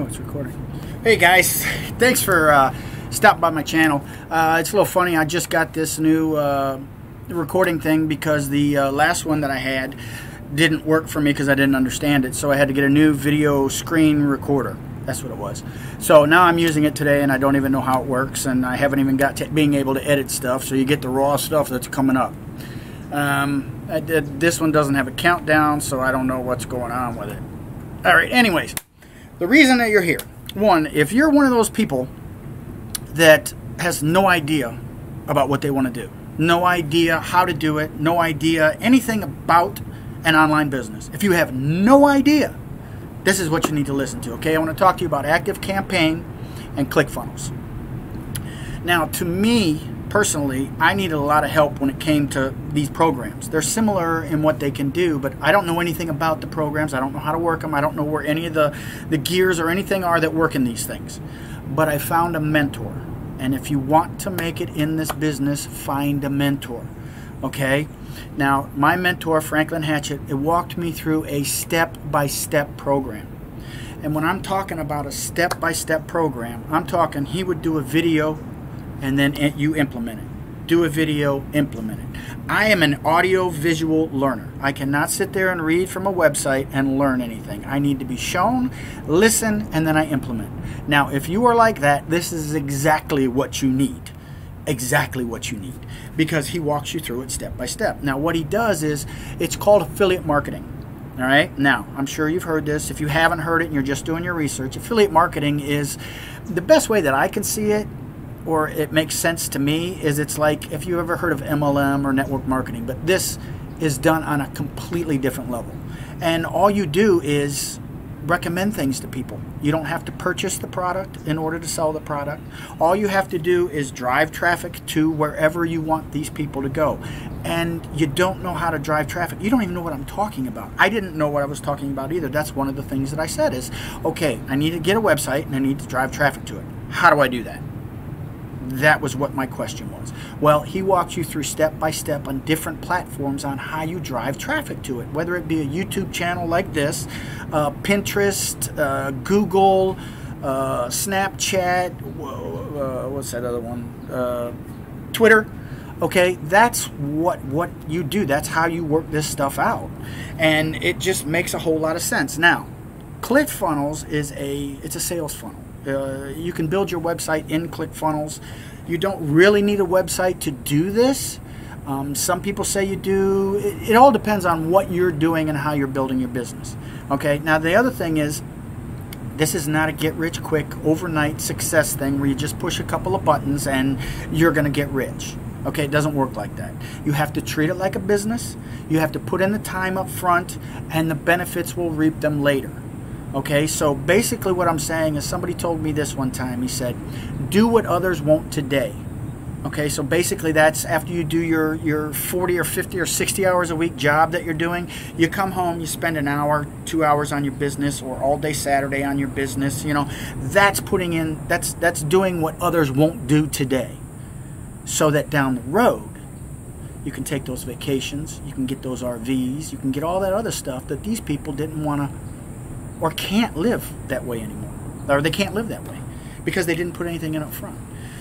Oh, it's recording. Hey guys, thanks for uh, stopping by my channel. Uh, it's a little funny. I just got this new uh, recording thing because the uh, last one that I had didn't work for me because I didn't understand it. So I had to get a new video screen recorder. That's what it was. So now I'm using it today and I don't even know how it works and I haven't even got to being able to edit stuff. So you get the raw stuff that's coming up. Um, did, this one doesn't have a countdown, so I don't know what's going on with it. All right, anyways, the reason that you're here. One, if you're one of those people that has no idea about what they want to do, no idea how to do it, no idea anything about an online business. If you have no idea, this is what you need to listen to, okay? I want to talk to you about Active Campaign and ClickFunnels. Now, to me, personally, I needed a lot of help when it came to these programs. They're similar in what they can do, but I don't know anything about the programs. I don't know how to work them. I don't know where any of the, the gears or anything are that work in these things. But I found a mentor. And if you want to make it in this business, find a mentor. Okay? Now, my mentor, Franklin Hatchett, it walked me through a step-by-step -step program. And when I'm talking about a step-by-step -step program, I'm talking he would do a video and then you implement it. Do a video, implement it. I am an audio visual learner. I cannot sit there and read from a website and learn anything. I need to be shown, listen, and then I implement. Now, if you are like that, this is exactly what you need. Exactly what you need because he walks you through it step by step. Now, what he does is it's called affiliate marketing. All right. Now, I'm sure you've heard this. If you haven't heard it and you're just doing your research, affiliate marketing is the best way that I can see it or it makes sense to me is it's like if you ever heard of MLM or network marketing, but this is done on a completely different level. And all you do is recommend things to people. You don't have to purchase the product in order to sell the product. All you have to do is drive traffic to wherever you want these people to go. And you don't know how to drive traffic. You don't even know what I'm talking about. I didn't know what I was talking about either. That's one of the things that I said is, okay, I need to get a website and I need to drive traffic to it. How do I do that? That was what my question was. Well, he walks you through step by step on different platforms on how you drive traffic to it, whether it be a YouTube channel like this, uh, Pinterest, uh, Google, uh, Snapchat, uh, what's that other one? Uh, Twitter. Okay, that's what what you do. That's how you work this stuff out, and it just makes a whole lot of sense. Now, ClickFunnels is a it's a sales funnel. Uh, you can build your website in ClickFunnels. You don't really need a website to do this. Um, some people say you do. It, it, all depends on what you're doing and how you're building your business. Okay. Now the other thing is, this is not a get rich quick overnight success thing where you just push a couple of buttons and you're going to get rich. Okay, it doesn't work like that. You have to treat it like a business. You have to put in the time up front, and the benefits will reap them later. Okay, so basically what I'm saying is somebody told me this one time. He said, do what others won't today. Okay, so basically that's after you do your, your 40 or 50 or 60 hours a week job that you're doing, you come home, you spend an hour, two hours on your business or all day Saturday on your business, you know, that's putting in, that's, that's doing what others won't do today. So that down the road, you can take those vacations, you can get those RVs, you can get all that other stuff that these people didn't want to or can't live that way anymore. Or they can't live that way because they didn't put anything in up front.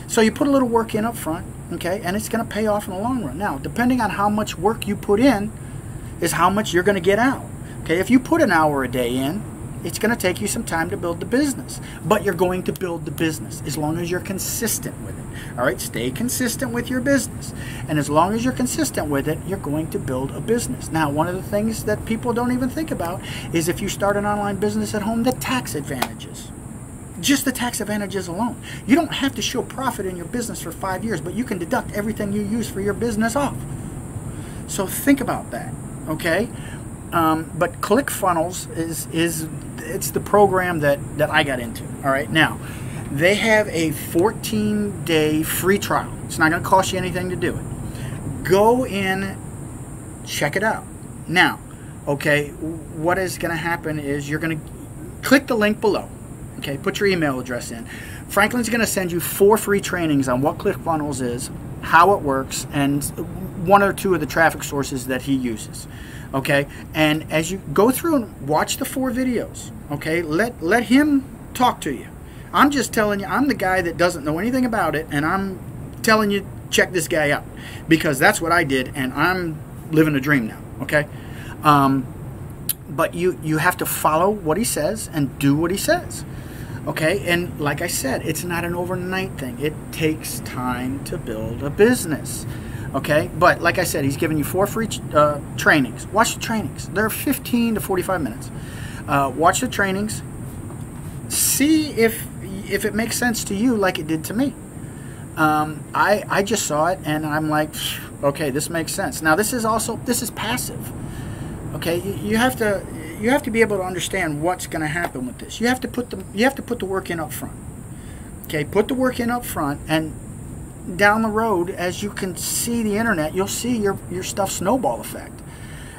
So you put a little work in up front, okay, and it's going to pay off in the long run. Now, depending on how much work you put in, is how much you're going to get out. Okay, if you put an hour a day in, it's going to take you some time to build the business, but you're going to build the business as long as you're consistent with it. All right, stay consistent with your business. And as long as you're consistent with it, you're going to build a business. Now, one of the things that people don't even think about is if you start an online business at home, the tax advantages. Just the tax advantages alone. You don't have to show profit in your business for five years, but you can deduct everything you use for your business off. So think about that, okay? Um, but ClickFunnels is is it's the program that that I got into. All right, now they have a 14 day free trial. It's not going to cost you anything to do it. Go in, check it out. Now, okay, what is going to happen is you're going to click the link below. Okay, put your email address in. Franklin's going to send you four free trainings on what ClickFunnels is, how it works, and one or two of the traffic sources that he uses. Okay, and as you go through and watch the four videos, okay, let let him talk to you. I'm just telling you, I'm the guy that doesn't know anything about it, and I'm telling you, check this guy out because that's what I did, and I'm living a dream now. Okay, um, but you you have to follow what he says and do what he says. Okay, and like I said, it's not an overnight thing. It takes time to build a business. Okay, but like I said, he's giving you four free uh, trainings. Watch the trainings. They're 15 to 45 minutes. Uh, watch the trainings. See if if it makes sense to you, like it did to me. Um, I I just saw it and I'm like, okay, this makes sense. Now this is also this is passive. Okay, you, you have to you have to be able to understand what's going to happen with this. You have to put the you have to put the work in up front. Okay, put the work in up front, and down the road, as you can see the internet, you'll see your your stuff snowball effect,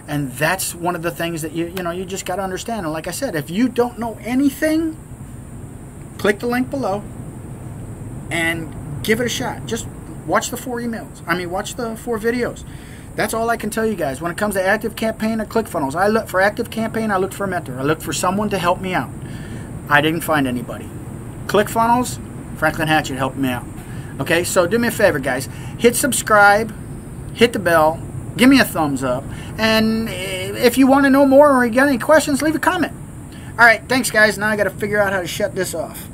and that's one of the things that you you know you just got to understand. And like I said, if you don't know anything, click the link below and give it a shot. Just watch the four emails. I mean, watch the four videos. That's all I can tell you guys. When it comes to Active Campaign or ClickFunnels, I look for Active Campaign. I looked for a mentor. I looked for someone to help me out. I didn't find anybody. ClickFunnels, Franklin Hatchett helped me out. Okay, so do me a favor, guys. Hit subscribe, hit the bell, give me a thumbs up, and if you want to know more or you got any questions, leave a comment. All right, thanks, guys. Now I got to figure out how to shut this off.